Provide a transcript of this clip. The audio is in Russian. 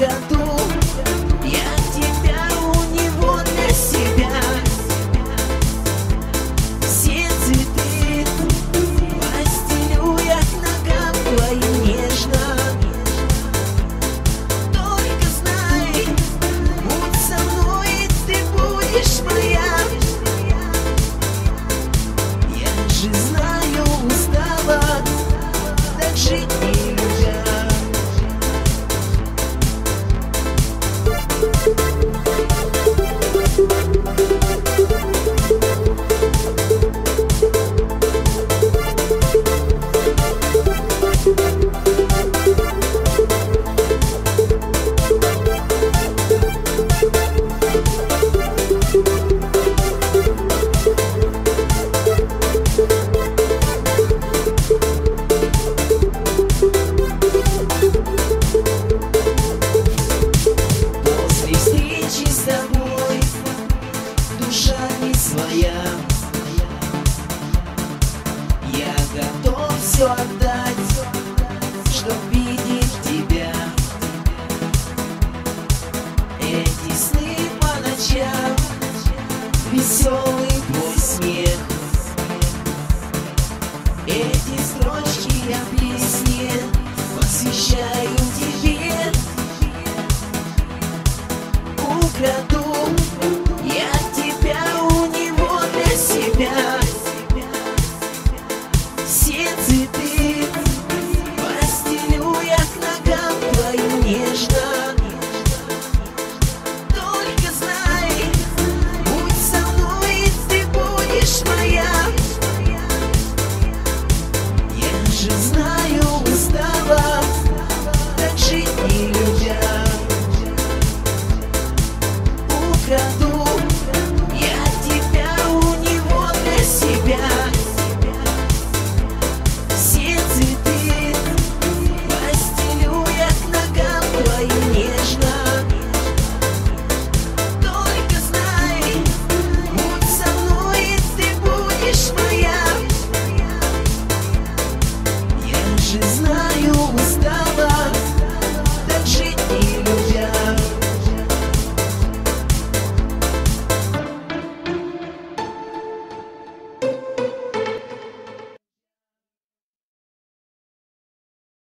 Santo все отдать, чтоб видеть тебя. Эти сны по ночам, веселый твой смех. Эти строчки я песни посвящаю тебе. Украду